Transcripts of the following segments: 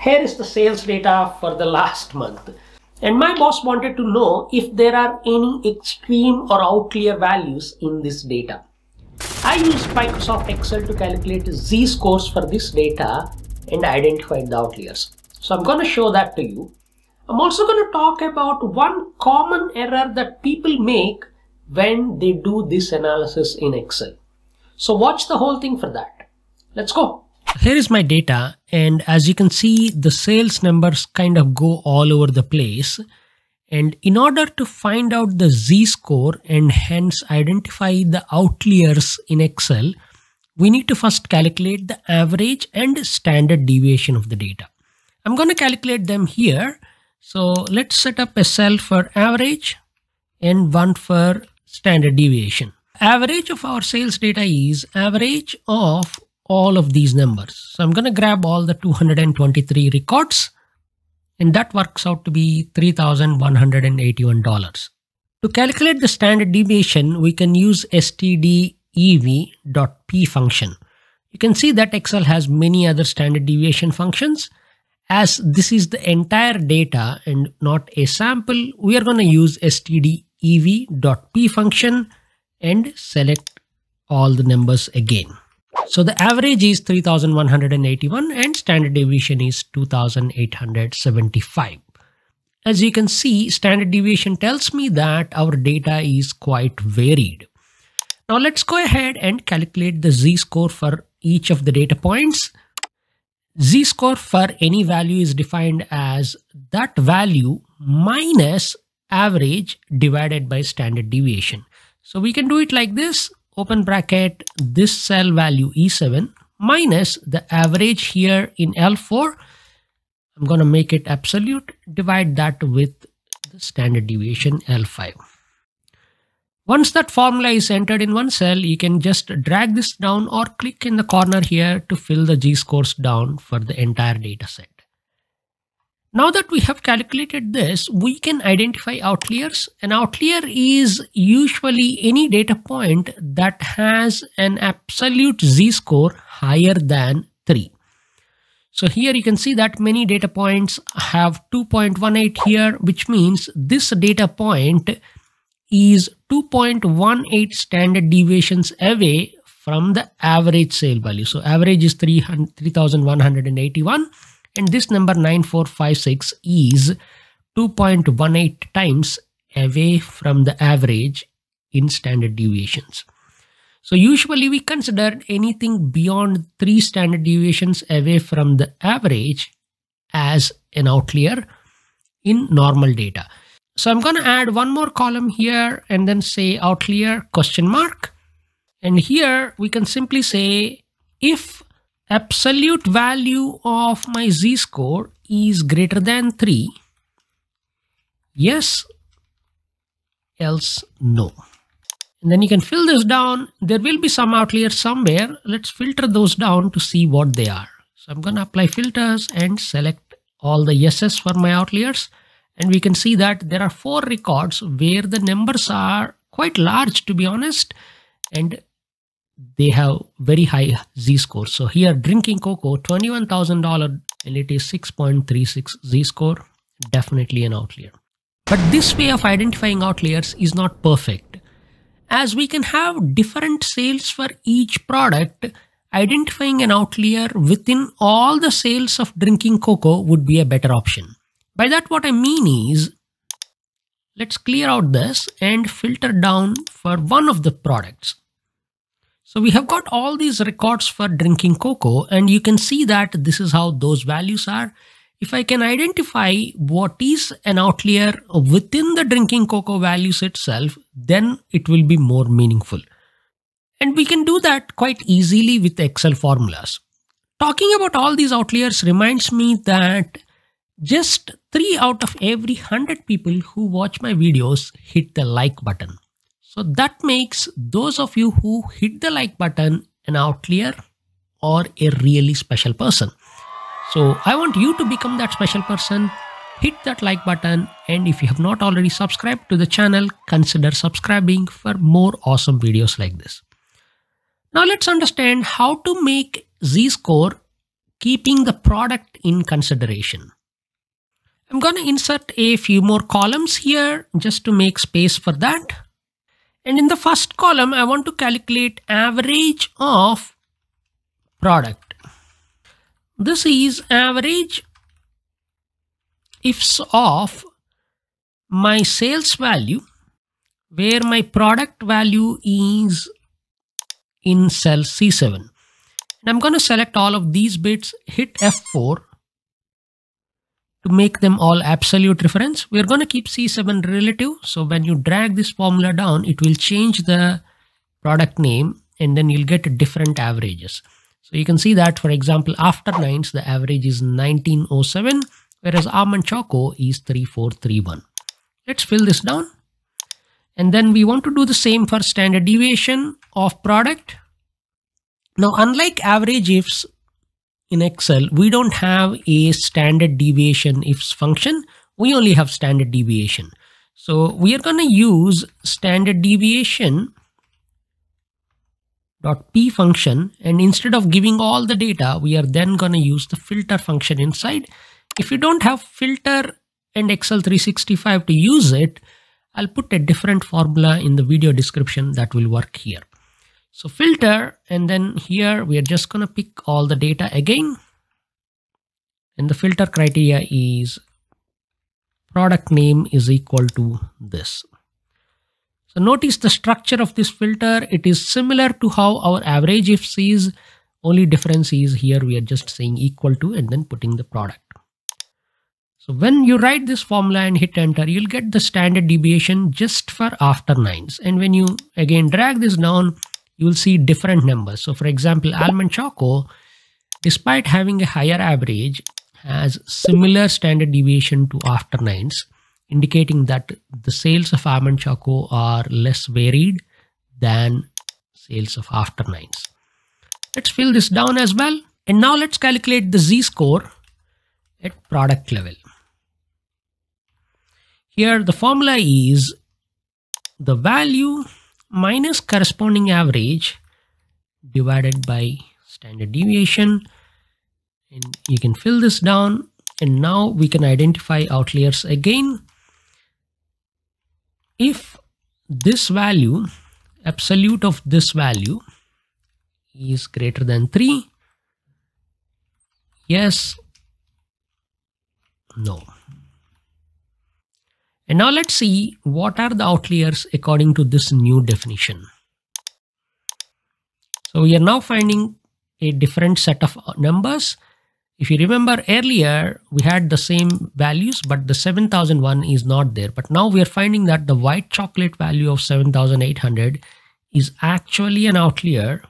here is the sales data for the last month. And my boss wanted to know if there are any extreme or outlier values in this data. I used Microsoft Excel to calculate z-scores for this data and identify the outliers. So I'm going to show that to you. I'm also going to talk about one common error that people make when they do this analysis in Excel. So watch the whole thing for that. Let's go. Here is my data and as you can see the sales numbers kind of go all over the place and in order to find out the z-score and hence identify the outliers in Excel we need to first calculate the average and standard deviation of the data. I'm going to calculate them here. So let's set up a cell for average and one for standard deviation. Average of our sales data is average of all of these numbers. So I'm going to grab all the 223 records and that works out to be $3,181. To calculate the standard deviation, we can use stdev.p function. You can see that Excel has many other standard deviation functions. As this is the entire data and not a sample, we are going to use stdev.p function and select all the numbers again. So the average is 3181 and standard deviation is 2875. As you can see, standard deviation tells me that our data is quite varied. Now let's go ahead and calculate the z-score for each of the data points. Z-score for any value is defined as that value minus average divided by standard deviation. So we can do it like this open bracket this cell value E7 minus the average here in L4. I'm going to make it absolute, divide that with the standard deviation L5. Once that formula is entered in one cell, you can just drag this down or click in the corner here to fill the z-scores down for the entire data set. Now that we have calculated this, we can identify outliers. An outlier is usually any data point that has an absolute z-score higher than 3. So here you can see that many data points have 2.18 here, which means this data point is 2.18 standard deviations away from the average sale value. So average is 3,181 and this number 9456 is 2.18 times away from the average in standard deviations. So usually we consider anything beyond three standard deviations away from the average as an outlier in normal data. So I'm going to add one more column here and then say outlier question mark. And here we can simply say if absolute value of my z-score is greater than 3, yes, else no. And then you can fill this down. There will be some outliers somewhere. Let's filter those down to see what they are. So I'm going to apply filters and select all the yeses for my outliers. And we can see that there are four records where the numbers are quite large to be honest. And they have very high z-score. So here drinking cocoa, $21,000 and it is 6.36 z-score, definitely an outlier. But this way of identifying outliers is not perfect. As we can have different sales for each product, identifying an outlier within all the sales of drinking cocoa would be a better option. By that what I mean is, let's clear out this and filter down for one of the products. So we have got all these records for drinking cocoa and you can see that this is how those values are. If I can identify what is an outlier within the drinking cocoa values itself, then it will be more meaningful. And we can do that quite easily with Excel formulas. Talking about all these outliers reminds me that just 3 out of every 100 people who watch my videos hit the like button. So that makes those of you who hit the like button an outlier or a really special person. So I want you to become that special person. Hit that like button and if you have not already subscribed to the channel, consider subscribing for more awesome videos like this. Now let's understand how to make z-score keeping the product in consideration. I'm going to insert a few more columns here just to make space for that. And in the first column, I want to calculate average of product. This is average ifs of my sales value where my product value is in cell C7. And I'm going to select all of these bits, hit F4 to make them all absolute reference. We're going to keep C7 relative. So when you drag this formula down, it will change the product name and then you'll get different averages. So you can see that, for example, after nines, the average is 1907, whereas almond choco is 3431. Let's fill this down. And then we want to do the same for standard deviation of product. Now, unlike average ifs in Excel, we don't have a standard deviation ifs function. We only have standard deviation. So we are going to use standard deviation dot p function and instead of giving all the data we are then going to use the filter function inside if you don't have filter and excel 365 to use it I'll put a different formula in the video description that will work here. So filter and then here we are just going to pick all the data again. And the filter criteria is product name is equal to this. So notice the structure of this filter. It is similar to how our average if sees Only difference is here we are just saying equal to and then putting the product. So when you write this formula and hit enter, you'll get the standard deviation just for after nines. And when you again drag this down, you will see different numbers. So for example, almond choco, despite having a higher average, has similar standard deviation to after nines, indicating that the sales of almond choco are less varied than sales of after nines. Let's fill this down as well. And now let's calculate the z-score at product level. Here the formula is the value minus corresponding average divided by standard deviation. And you can fill this down. And now we can identify outliers again. If this value absolute of this value is greater than 3 yes no and now let's see what are the outliers according to this new definition. So we are now finding a different set of numbers. If you remember earlier, we had the same values, but the 7001 is not there. But now we are finding that the white chocolate value of 7800 is actually an outlier,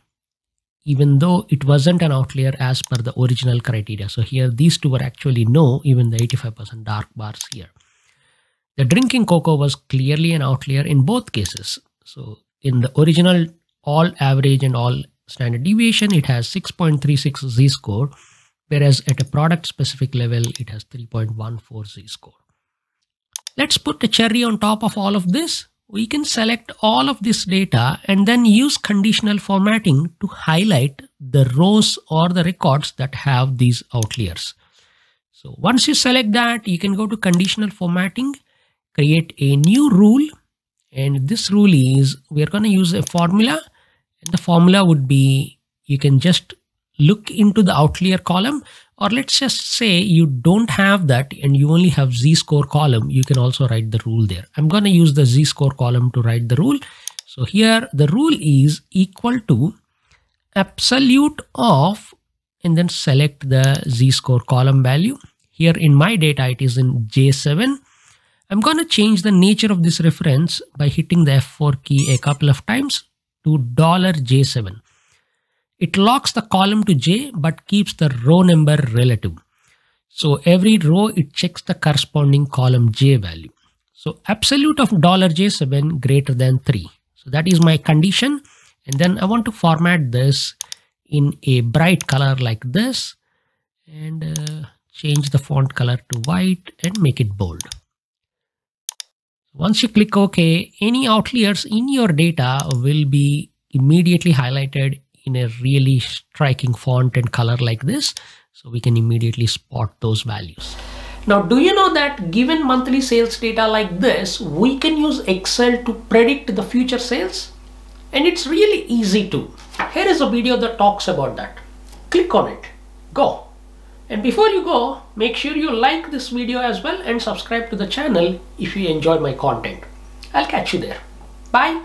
even though it wasn't an outlier as per the original criteria. So here, these two were actually no, even the 85% dark bars here. The drinking cocoa was clearly an outlier in both cases. So in the original all average and all standard deviation, it has 6.36 z-score, whereas at a product specific level, it has 3.14 z-score. Let's put a cherry on top of all of this. We can select all of this data and then use conditional formatting to highlight the rows or the records that have these outliers. So once you select that, you can go to conditional formatting create a new rule. And this rule is we're going to use a formula. And the formula would be you can just look into the outlier column. Or let's just say you don't have that and you only have z-score column you can also write the rule there. I'm going to use the z-score column to write the rule. So here the rule is equal to absolute of and then select the z-score column value. Here in my data it is in j7 I'm going to change the nature of this reference by hitting the F4 key a couple of times to $J7. It locks the column to J but keeps the row number relative. So every row it checks the corresponding column J value. So absolute of $J7 greater than 3. So that is my condition. And then I want to format this in a bright color like this and uh, change the font color to white and make it bold. Once you click OK, any outliers in your data will be immediately highlighted in a really striking font and color like this. So we can immediately spot those values. Now, do you know that given monthly sales data like this, we can use Excel to predict the future sales? And it's really easy to. Here is a video that talks about that. Click on it. Go. And before you go, make sure you like this video as well and subscribe to the channel if you enjoy my content. I'll catch you there. Bye.